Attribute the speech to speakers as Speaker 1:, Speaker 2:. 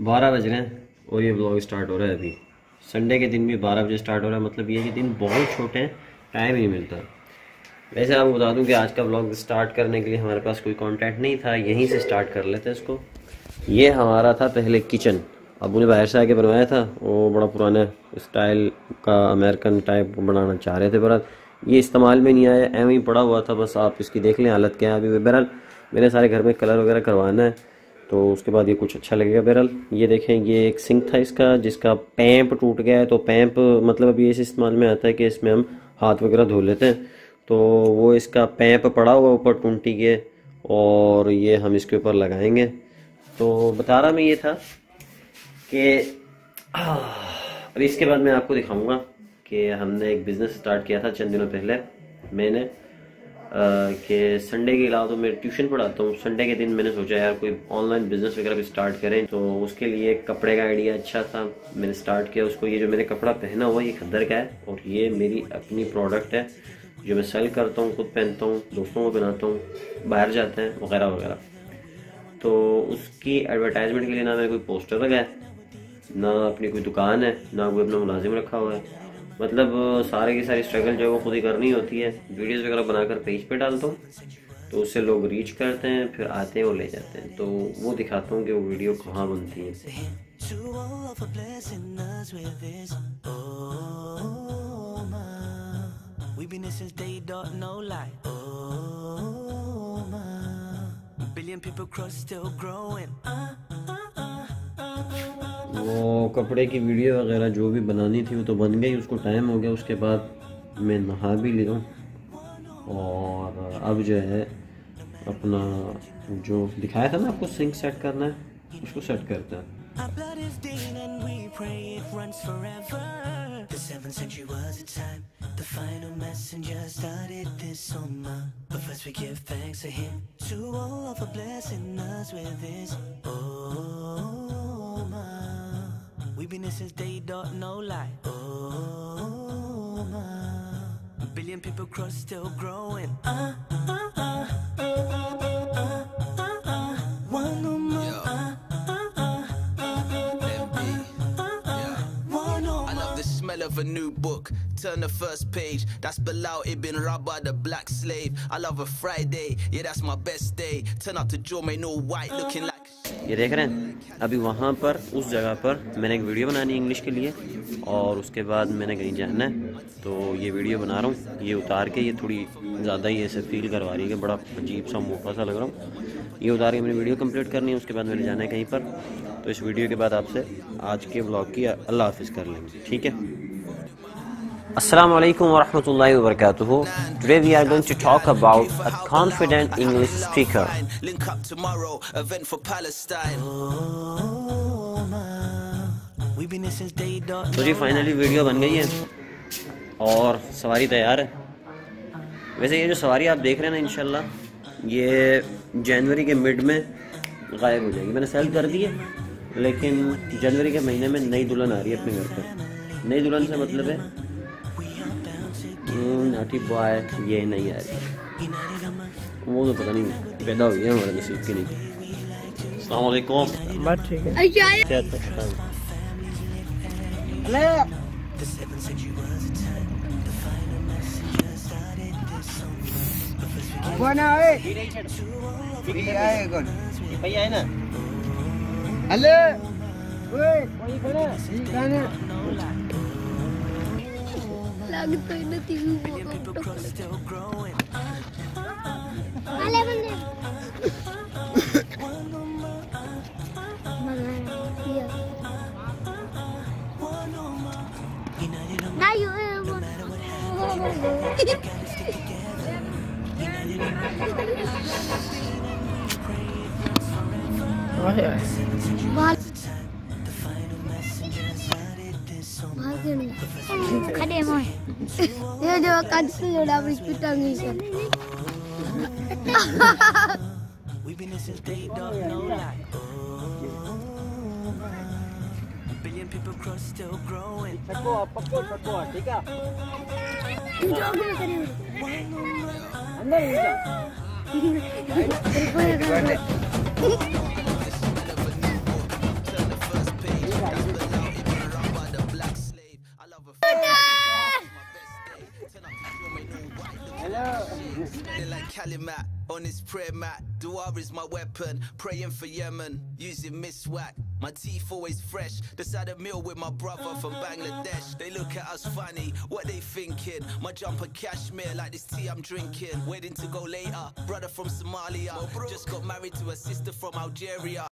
Speaker 1: बारह बज रहे हैं और ये ब्लॉग स्टार्ट हो रहा है अभी। संडे के दिन भी बारह बजे स्टार्ट हो रहा है मतलब ये कि दिन बहुत छोटे हैं टाइम ही नहीं मिलता। वैसे आपको बता दूँ कि आज का ब्लॉग स्टार्ट करने के लिए हमारे पास कोई कंटेंट नहीं था, यहीं से स्टार्ट कर लेते हैं इसको। ये हमारा था पहले किचन अबू ने बाहर से आके बनवाया था, वो बड़ा पुराना स्टाइल का अमेरिकन टाइप बनाना चाह रहे थे, बहरहाल। ये इस्तेमाल में नहीं आया एम ही पड़ा हुआ था, बस आप इसकी देख लें हालत क्या है अभी। बहरहाल, मेरे सारे घर में कलर वगैरह करवाना है। तो उसके बाद ये कुछ अच्छा लगेगा बहरहाल। ये देखें, ये एक सिंक था इसका, जिसका पैंप टूट गया है। तो पैंप मतलब अभी इस इस्तेमाल में आता है कि इसमें हम हाथ वगैरह धो लेते हैं। तो वो इसका पैंप पड़ा हुआ ऊपर टूटी के, और ये हम इसके ऊपर लगाएँगे। तो बता रहा मैं ये था कि अभी इसके बाद मैं आपको दिखाऊँगा कि हमने एक बिज़नेस स्टार्ट किया था चंद दिनों पहले, मैंने। कि संडे के अलावा तो मैं ट्यूशन पढ़ाता हूँ। संडे के दिन मैंने सोचा, यार, कोई ऑनलाइन बिज़नेस वगैरह भी स्टार्ट करें। तो उसके लिए कपड़े का आइडिया अच्छा था। मैंने स्टार्ट किया उसको। ये जो मैंने कपड़ा पहना हुआ, ये खद्दर का है और ये मेरी अपनी प्रोडक्ट है, जो मैं सेल करता हूँ, खुद पहनता हूँ, दोस्तों को पहनाता हूँ, बाहर जाते हैं, वगैरह वगैरह। तो उसकी एडवर्टाइजमेंट के लिए ना मैंने कोई पोस्टर लगाया ना अपनी कोई दुकान है, ना कोई अपना मुलाजिम रखा हुआ है। मतलब सारे की सारी स्ट्रगल जो है वो खुद ही करनी होती है। वीडियोस वगैरह बनाकर पेज पे डालता हूँ। तो उससे लोग रीच करते हैं फिर आते हैं और ले जाते हैं। तो वो दिखाता हूँ कि वो वीडियो कहाँ बनती है। Billion people cross still growing. Uh, वो कपड़े की वीडियो वगैरह जो भी बनानी थी वो तो बन गई, उसको टाइम हो गया, उसके बाद मैं नहा भी लिया और अब जो है, अपना जो दिखाया था ना आपको सिंक सेट करना है, उसको सेट करते हैं। We've been here since day don't know lie. Oh, my. A billion people cross still growing. Uh, uh, uh, One more. Yeah. I love the smell of a new book. Turn the first page. That's Bilal Ibn Rabah, the black slave. I love a Friday. Yeah, that's my best day. Turn up to Joe, no white, looking like. ये देख रहे हैं? अभी वहाँ पर, उस जगह पर मैंने एक वीडियो बनानी है इंग्लिश के लिए, और उसके बाद मैंने कहीं जाना है। तो ये वीडियो बना रहा हूँ। ये उतार के ये थोड़ी ज़्यादा ही ऐसे फील करवा रही है बड़ा अजीब सा मोटा सा लग रहा हूँ। ये उतार के मैंने वीडियो कंप्लीट करनी है, उसके बाद मैंने जाना है कहीं पर। तो इस वीडियो के बाद आपसे आज के ब्लॉग की अल्लाह हाफिज़ कर लेंगे। ठीक है? Assalamu alaikum wa rahmatullahi wa barakatuh. Today we are going to talk about a confident English speaker. तो जी फाइनली वीडियो बन गई है और सवारी तैयार है वैसे ये जो सवारी आप देख रहे हैं ना इनशाला ये जनवरी के मिड में गायब हो जाएगी मैंने सेल कर दी है लेकिन जनवरी के महीने में नई दुल्हन आ रही है अपने घर पर नई दुल्हन से मतलब है नाटी बॉय ये नहीं आ रही वो तो पता नहीं पैदा हुई है हमारे नसीब की नहीं सलामकुम बस ठीक है बना है भैया है कौन भैया है ना हेलो ओए कोई कौन We've been here since day dog, no lie. A billion people cross still growing. Sacou, sacou, sacou,
Speaker 2: like Calimat on his prayer mat. Dua is my weapon, praying for Yemen, using Miss Whack. My teeth always fresh. Just had a meal with my brother from uh-huh. Bangladesh. They look at us funny, what they thinking? My jumper cashmere like this tea I'm drinking. Waiting to go later. Brother from Somalia, just got married to a sister from Algeria.